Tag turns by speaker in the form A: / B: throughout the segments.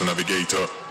A: Mr. Navigator.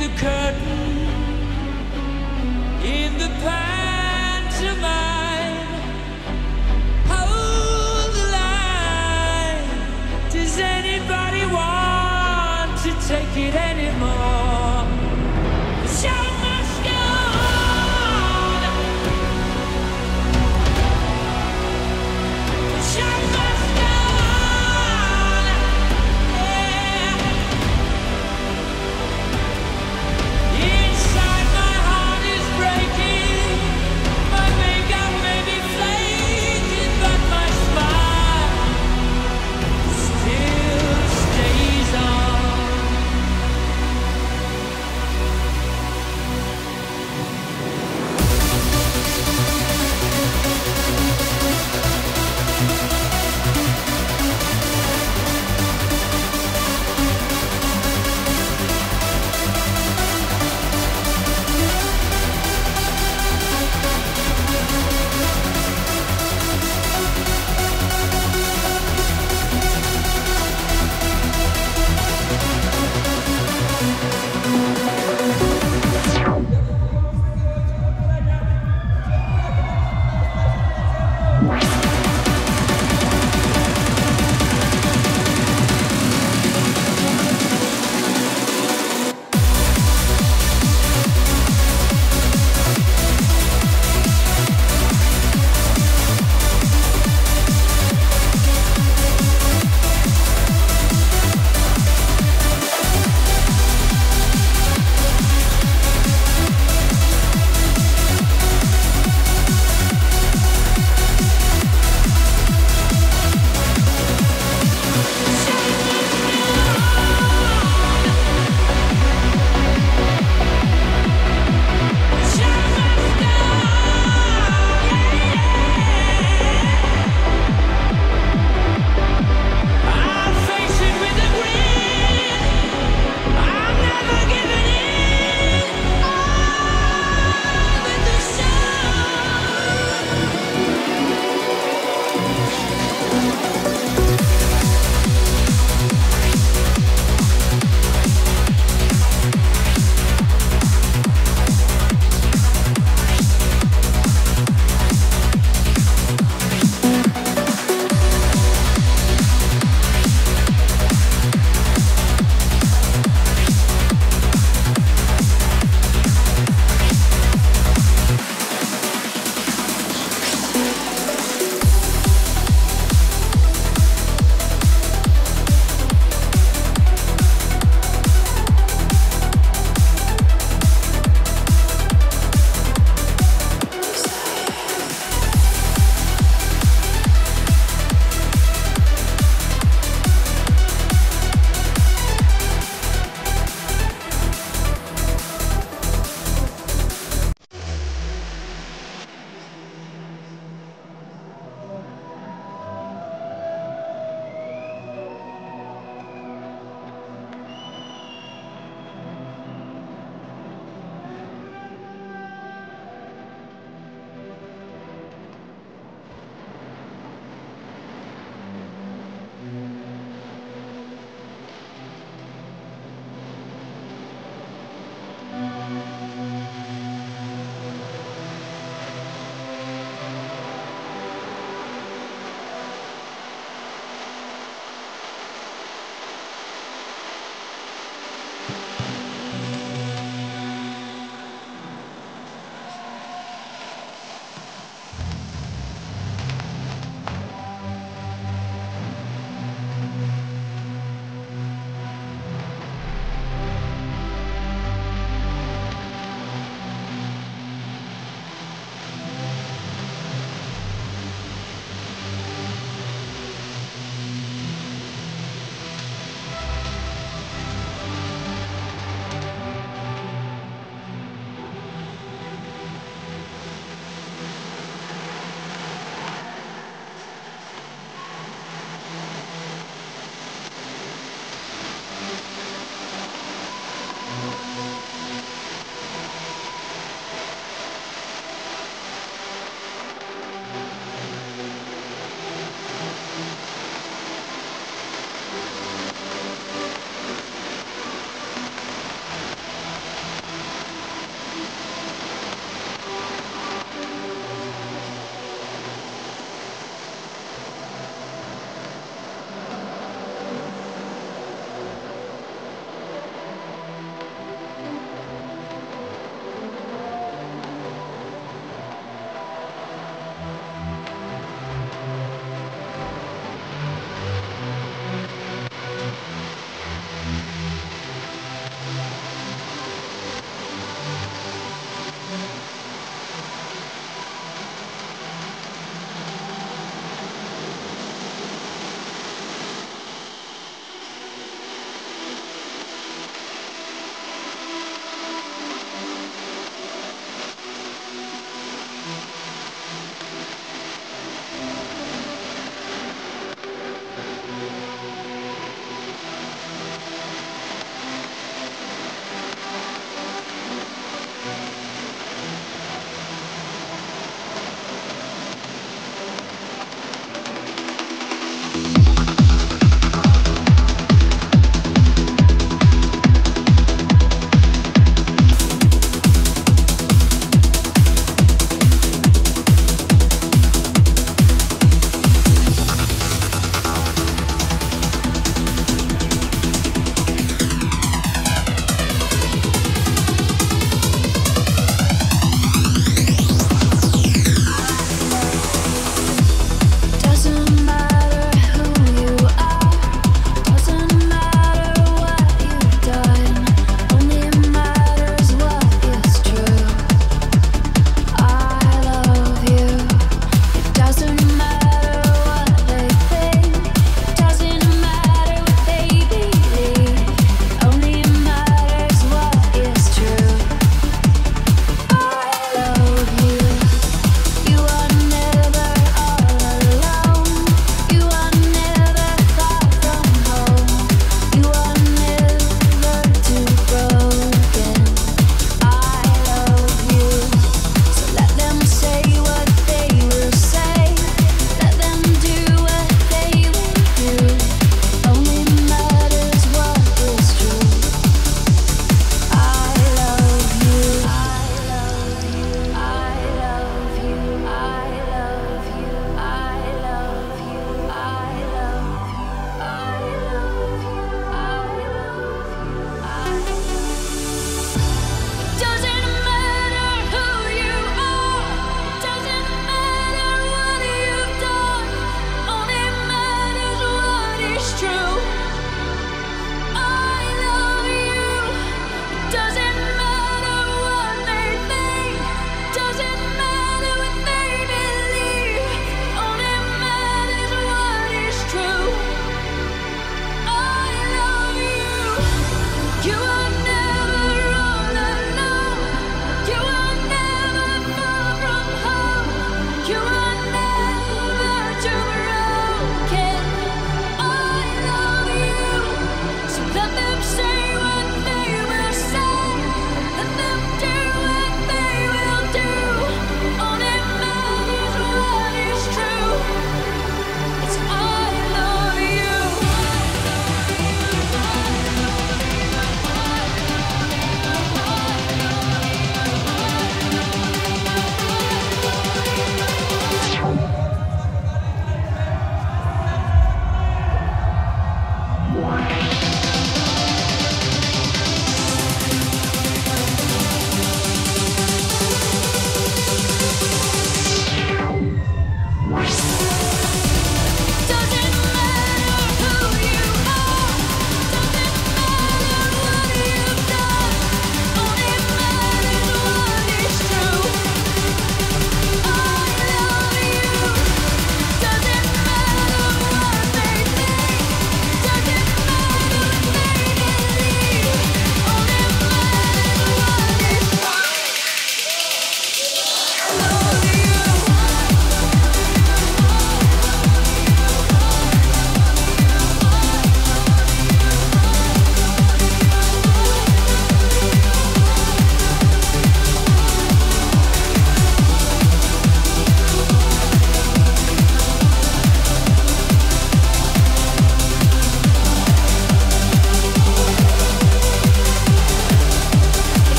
B: The curtain in the pantomime. Hold the line. Does anybody want to take it anymore?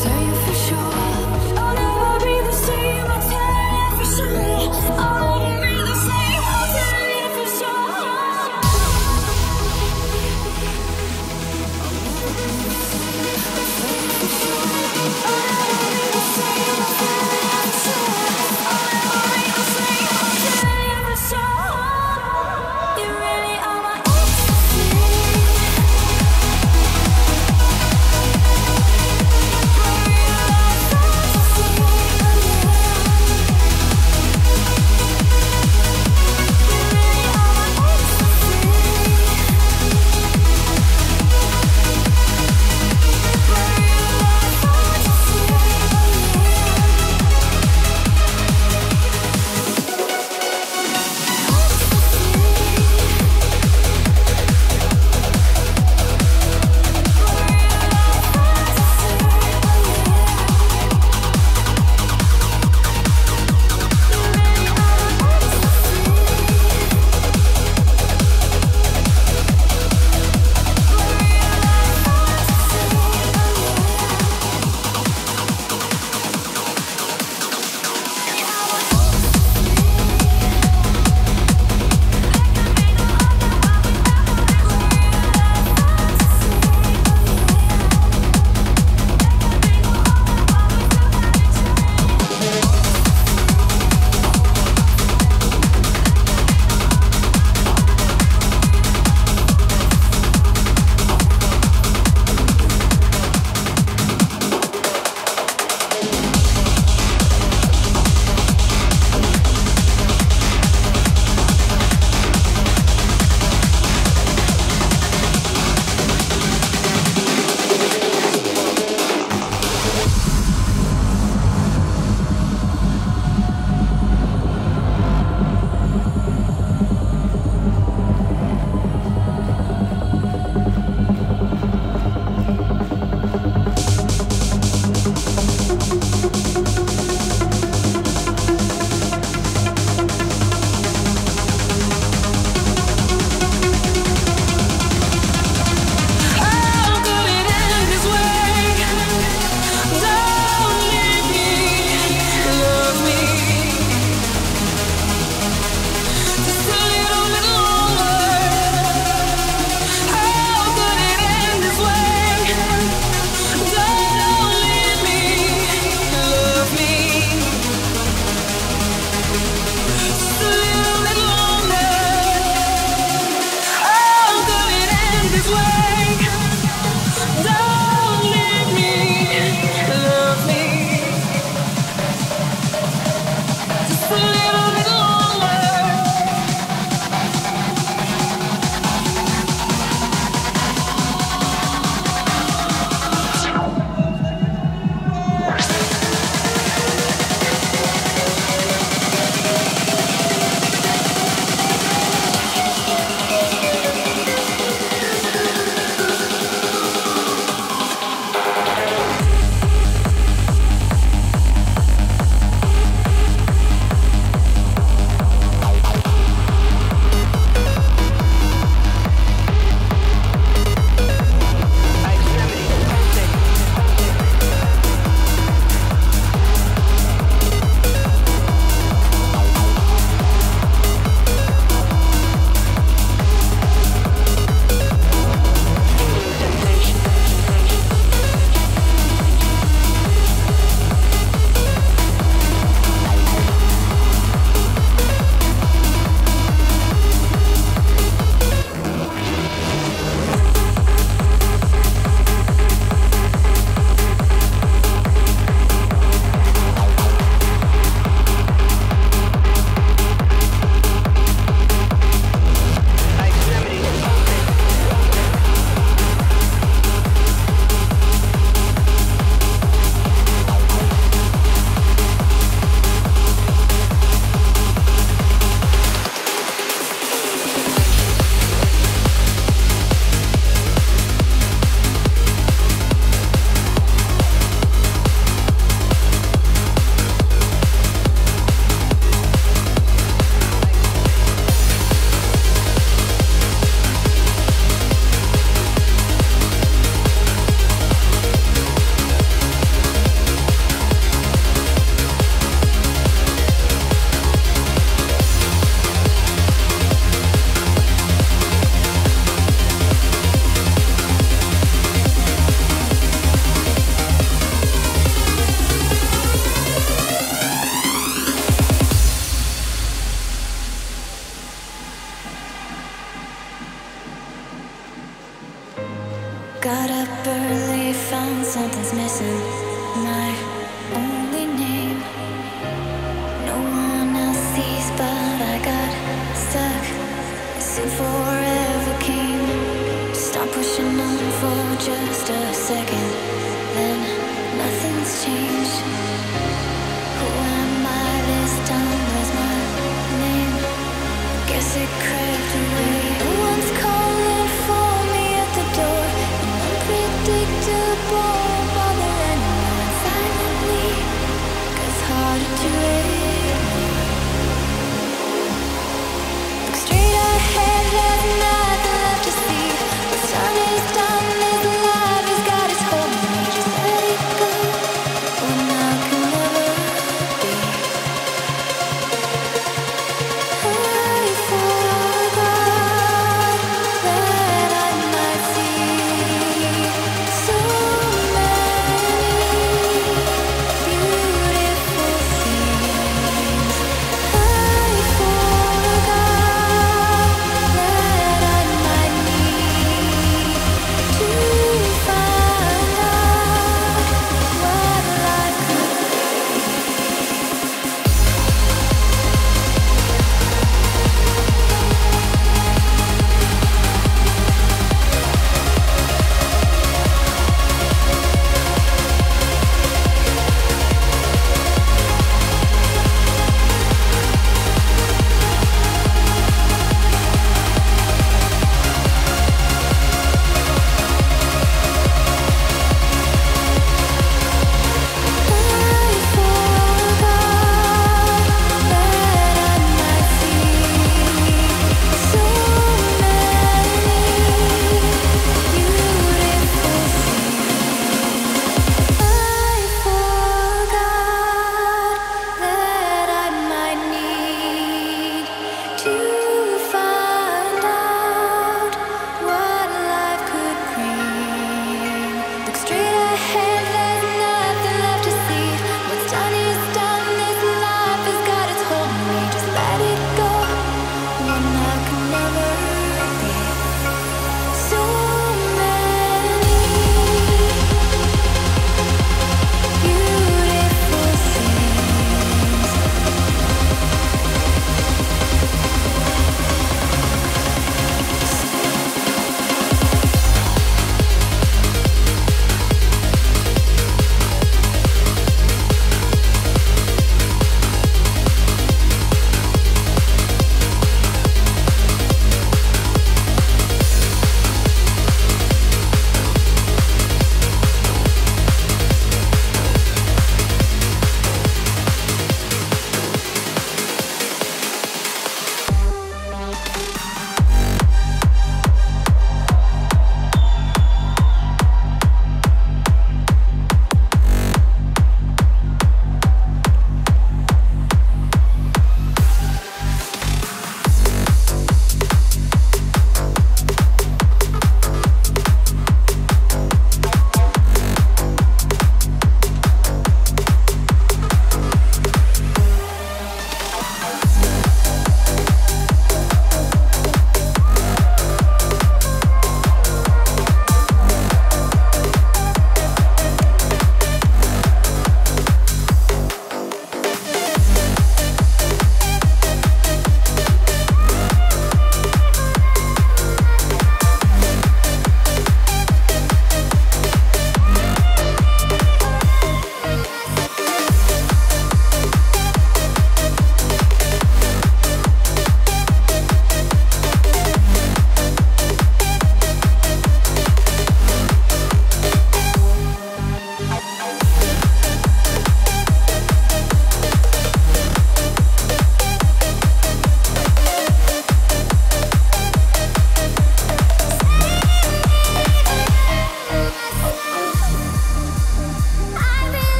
C: tell you for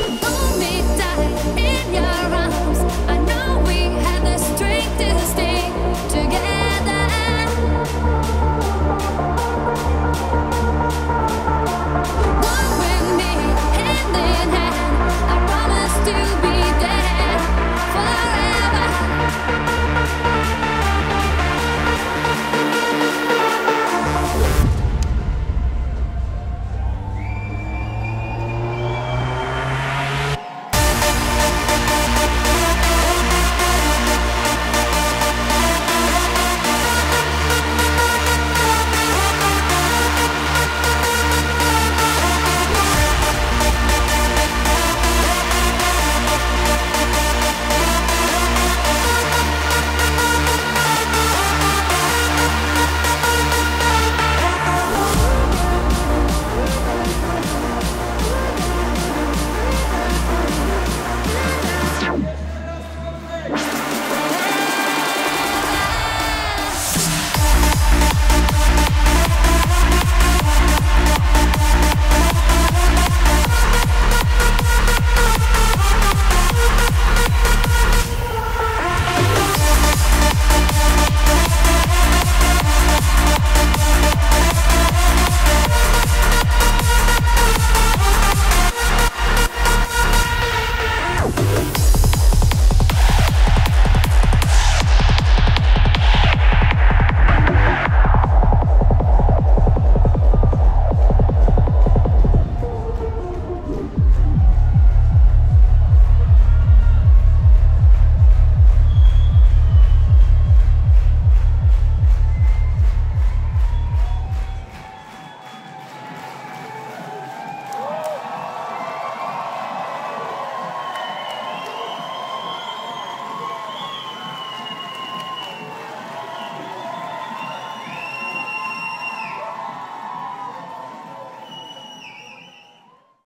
C: Hold me tight in your arms. I